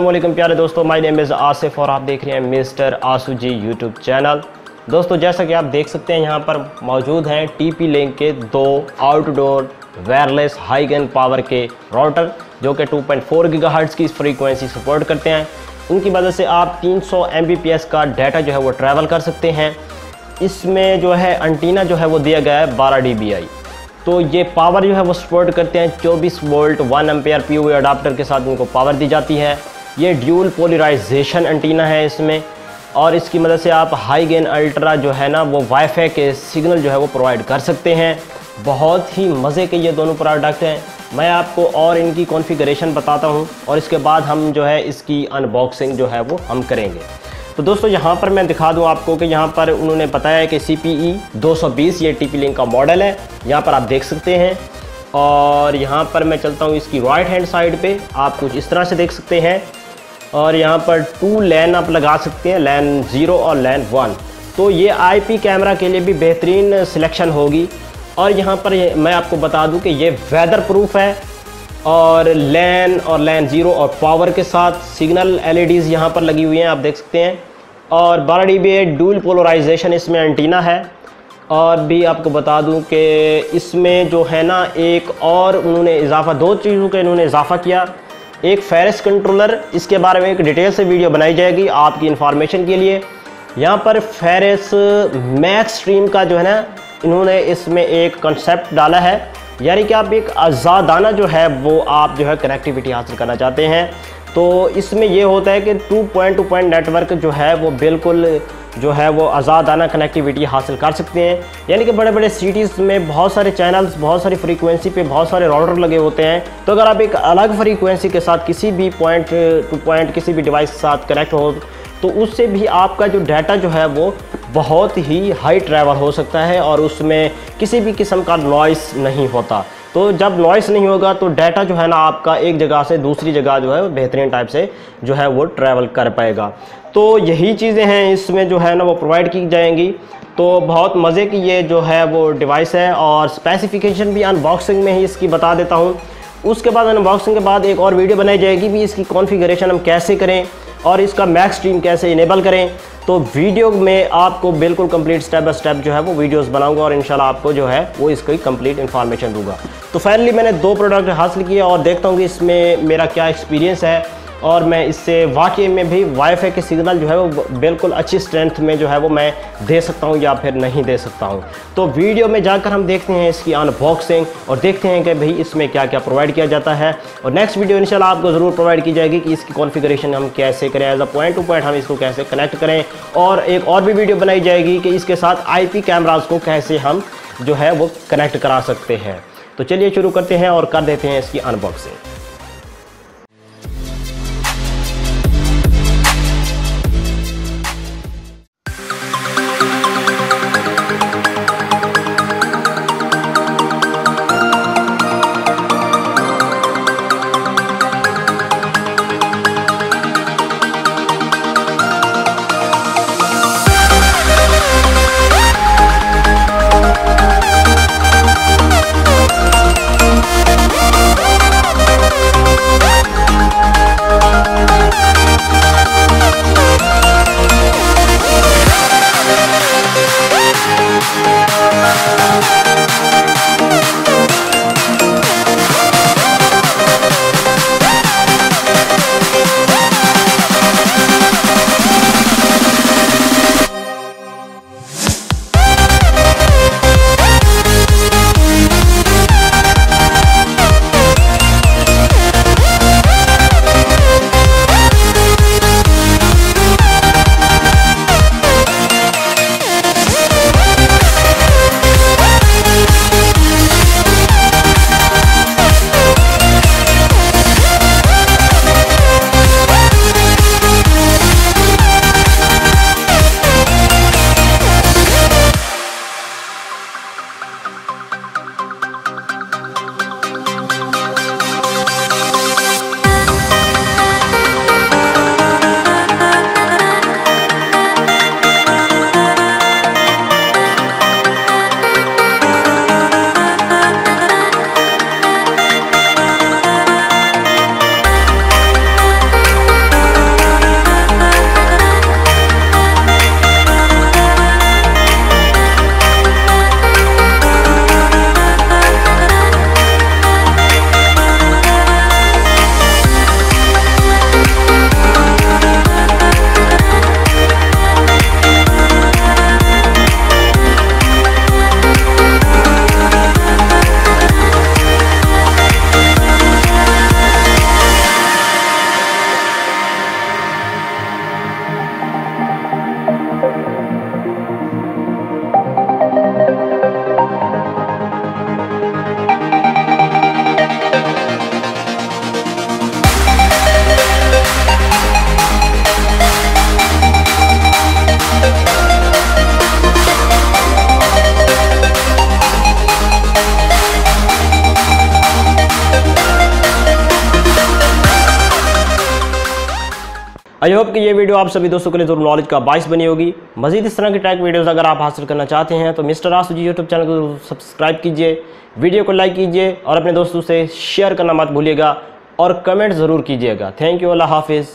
वालेकुम प्यारे दोस्तों। माय नेम इज़ आसिफ और आप देख रहे हैं mister Aasu ji YouTube channel दोस्तों, जैसा कि आप देख सकते हैं, यहाँ पर मौजूद हैं टीपी लिंक के दो outdoor wireless high gain power के राउटर जो कि 2.4 पॉइंट की फ्रीक्वेंसी सपोर्ट करते हैं। उनकी वजह से आप 300 सौ का डाटा जो है वो ट्रैवल कर सकते हैं। इसमें जो है अंटीना जो है वो दिया गया है बारह डी तो ये पावर जो है वो सपोर्ट करते हैं 24 वोल्ट 1 एम्पेयर पी अडाप्टर के साथ इनको पावर दी जाती है। ये ड्यूल पोलराइजेशन एंटीना है इसमें और इसकी मदद से आप हाई गेन अल्ट्रा जो है ना, वो वाईफाई के सिग्नल जो है वो प्रोवाइड कर सकते हैं। बहुत ही मज़े के ये दोनों प्रोडक्ट हैं। मैं आपको और इनकी कॉन्फ़िगरेशन बताता हूँ और इसके बाद हम जो है इसकी अनबॉक्सिंग जो है वो हम करेंगे। तो दोस्तों, यहाँ पर मैं दिखा दूँ आपको कि यहाँ पर उन्होंने बताया कि सी पी ई दो सौ बीस ये टी पी लिंक का मॉडल है। यहाँ पर आप देख सकते हैं। और यहाँ पर मैं चलता हूँ इसकी राइट हैंड साइड पे। आप कुछ इस तरह से देख सकते हैं। और यहाँ पर टू लैन आप लगा सकते हैं लैन ज़ीरो और लैन वन तो ये आईपी कैमरा के लिए भी बेहतरीन सिलेक्शन होगी। और यहाँ पर मैं आपको बता दूँ कि ये वेदर प्रूफ है। और लैन और लैन ज़ीरो और पावर के साथ सिग्नल एलईडीज़ यहाँ पर लगी हुई हैं, आप देख सकते हैं। और बारह डी बी डूल पोलराइजेशन इसमें एंटीना है। और भी आपको बता दूँ कि इसमें जो है ना, एक और उन्होंने इजाफा, दो चीज़ों का इन्होंने इजाफा किया। एक फेरिस कंट्रोलर इसके बारे में एक डिटेल से वीडियो बनाई जाएगी आपकी इन्फॉर्मेशन के लिए। यहाँ पर फेरिस मैक्स स्ट्रीम का जो है ना, इन्होंने इसमें एक कंसेप्ट डाला है। यानी कि आप एक आज़ादाना जो है, वो आप जो है कनेक्टिविटी हासिल करना चाहते हैं। तो इसमें ये होता है कि two point to point network जो है वो बिल्कुल जो है वो आज़ादाना कनेक्टिविटी हासिल कर सकते हैं। यानी कि बड़े बड़े सिटीज़ में बहुत सारे चैनल्स बहुत सारी फ्रीक्वेंसी पे बहुत सारे राउटर लगे होते हैं। तो अगर आप एक अलग फ्रीक्वेंसी के साथ किसी भी पॉइंट टू पॉइंट किसी भी डिवाइस के साथ कनेक्ट हो तो उससे भी आपका जो डाटा जो है वो बहुत ही हाई ट्रैवल हो सकता है और उसमें किसी भी किस्म का नॉइस नहीं होता। तो जब नॉइस नहीं होगा तो डाटा जो है ना आपका एक जगह से दूसरी जगह जो है, बेहतरीन टाइप से जो है वो ट्रैवल कर पाएगा। तो यही चीज़ें हैं, इसमें जो है ना वो प्रोवाइड की जाएँगी। तो बहुत मज़े की ये जो है वो डिवाइस है और स्पेसिफिकेशन भी अनबॉक्सिंग में ही इसकी बता देता हूँ। उसके बाद अनबॉक्सिंग के बाद एक और वीडियो बनाई जाएगी भी, इसकी कॉन्फ़िगरेशन हम कैसे करें। और इसका मैक्स स्ट्रीम कैसे इनेबल करें तो वीडियो में आपको बिल्कुल कंप्लीट स्टेप बाय स्टेप जो है वो वीडियोस बनाऊँगा और इंशाल्लाह आपको जो है वो इसकी कंप्लीट इन्फॉर्मेशन दूँगा। तो फाइनली मैंने दो प्रोडक्ट हासिल किए और देखता हूँ कि इसमें मेरा क्या एक्सपीरियंस है। और मैं इससे वाकई में भी वाईफाई के सिग्नल जो है वो बिल्कुल अच्छी स्ट्रेंथ में जो है वो मैं दे सकता हूँ या फिर नहीं दे सकता हूँ। तो वीडियो में जाकर हम देखते हैं इसकी अनबॉक्सिंग और देखते हैं कि भाई इसमें क्या क्या प्रोवाइड किया जाता है। और नेक्स्ट वीडियो इंशाल्लाह आपको ज़रूर प्रोवाइड की जाएगी कि इसकी कॉन्फ़िगरेशन हम कैसे करें as a point to point हम इसको कैसे कनेक्ट करें। और एक और भी वीडियो बनाई जाएगी कि इसके साथ आई कैमराज को कैसे हम जो है वो कनेक्ट करा सकते हैं। तो चलिए शुरू करते हैं और कर देते हैं इसकी अनबॉक्सिंग आई होप कि ये वीडियो आप सभी दोस्तों के लिए ज़रूर नॉलेज का बाइस बनी होगी। मजीद इस तरह की टैक वीडियोस अगर आप हासिल करना चाहते हैं तो mister Asu ji YouTube channel को सब्सक्राइब कीजिए, वीडियो को लाइक कीजिए और अपने दोस्तों से शेयर करना मत भूलिएगा और कमेंट ज़रूर कीजिएगा। थैंक यू अल्लाह हाफिज़